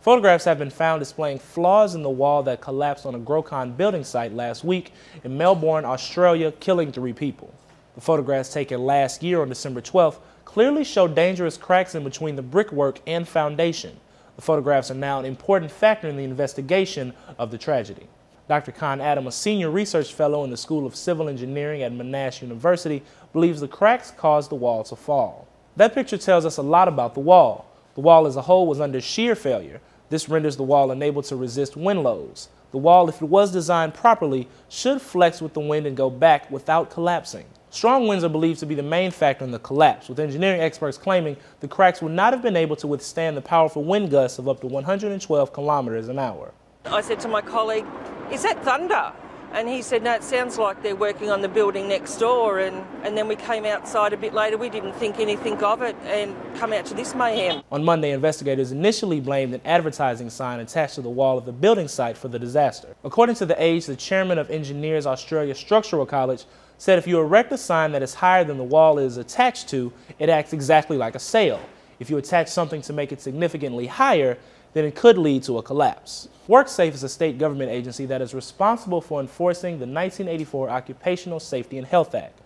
Photographs have been found displaying flaws in the wall that collapsed on a Grocon building site last week in Melbourne, Australia, killing three people. The photographs taken last year on December 12th clearly show dangerous cracks in between the brickwork and foundation. The photographs are now an important factor in the investigation of the tragedy. Dr. Khan Adam, a senior research fellow in the School of Civil Engineering at Monash University, believes the cracks caused the wall to fall. That picture tells us a lot about the wall. The wall as a whole was under shear failure. This renders the wall unable to resist wind loads. The wall, if it was designed properly, should flex with the wind and go back without collapsing. Strong winds are believed to be the main factor in the collapse, with engineering experts claiming the cracks would not have been able to withstand the powerful wind gusts of up to 112 kilometers an hour. I said to my colleague, is that thunder? And he said, no, it sounds like they're working on the building next door. And, and then we came outside a bit later. We didn't think anything of it and come out to this mayhem. On Monday, investigators initially blamed an advertising sign attached to the wall of the building site for the disaster. According to The Age, the chairman of Engineers Australia Structural College said if you erect a sign that is higher than the wall it is attached to, it acts exactly like a sail. If you attach something to make it significantly higher, then it could lead to a collapse. WorkSafe is a state government agency that is responsible for enforcing the 1984 Occupational Safety and Health Act.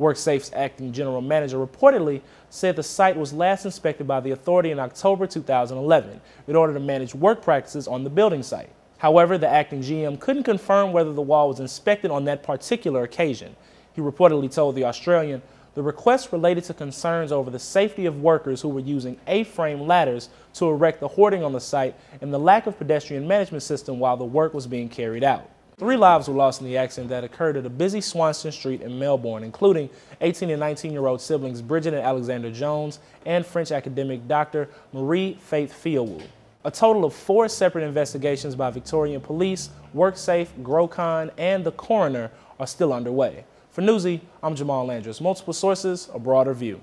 WorkSafe's acting general manager reportedly said the site was last inspected by the authority in October 2011 in order to manage work practices on the building site. However, the acting GM couldn't confirm whether the wall was inspected on that particular occasion. He reportedly told the Australian, the request related to concerns over the safety of workers who were using A-frame ladders to erect the hoarding on the site and the lack of pedestrian management system while the work was being carried out. Three lives were lost in the accident that occurred at a busy Swanston Street in Melbourne, including 18 and 19-year-old siblings Bridget and Alexander Jones and French academic Dr. Marie Faith Fiawoo. A total of four separate investigations by Victorian Police, WorkSafe, Grocon, and the coroner are still underway. For Newsy, I'm Jamal Landris. Multiple sources, a broader view.